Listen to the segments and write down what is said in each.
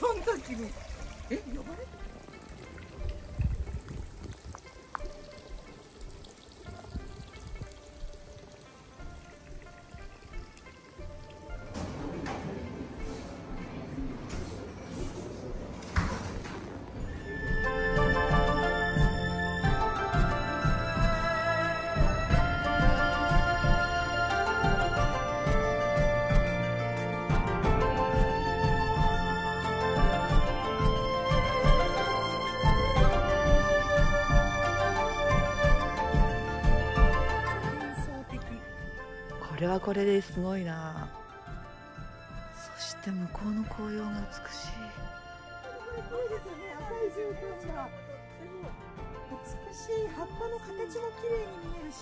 その時に。え呼ばれるはこれですごいな。そして向こうの紅葉が美しい。すごいですね。赤い絨毯が。美しい葉っぱの形も綺麗に見えるし。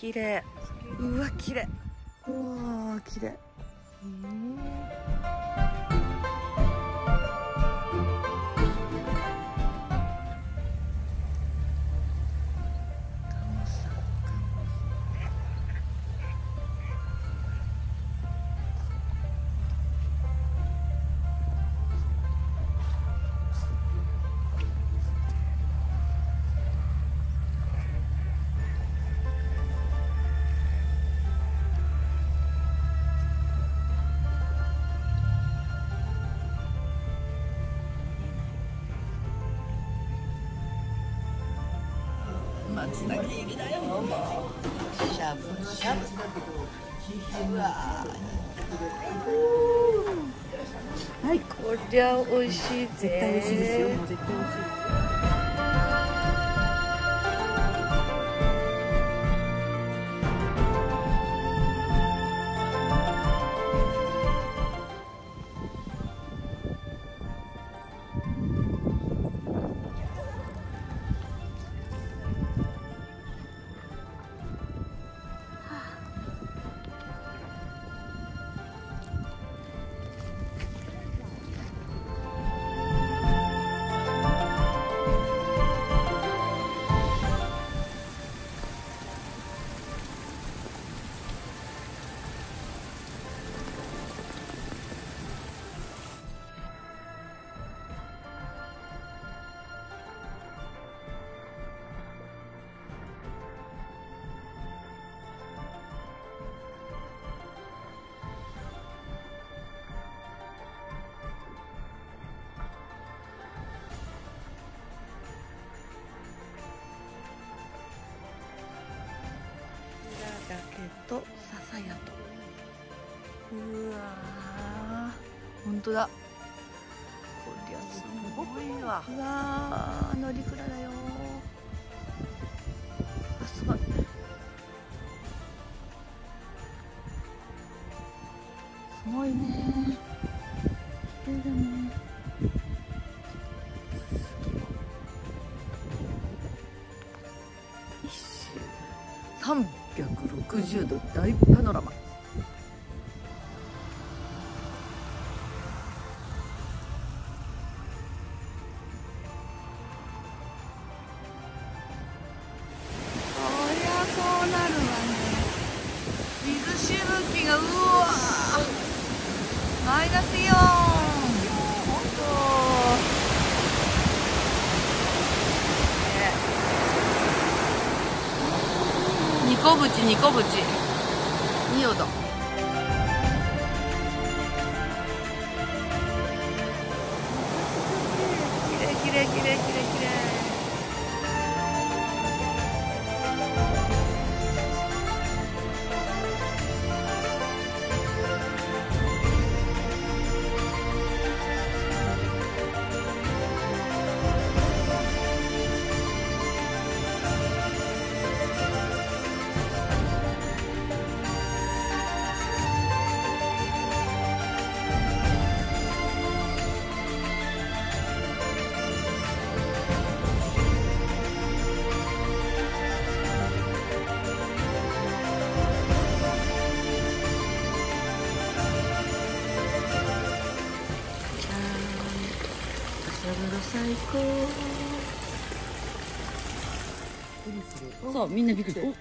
綺麗。うわ綺麗。うわ綺麗松茸入りだよもうしゃぶしゃぶうわはい。こりゃ美味しい絶対美味しいですよ。もう絶対美味しいですとうわー。本当だ。こりゃすごいわ。うわー乗り倉だよ。あすごい。すごいね。綺麗360度大パノラマ。マイナスイオン本当ニコブチニコブチ仁淀きれいきれいきれいきれい朝風呂最高。そうみんなびっくりしてお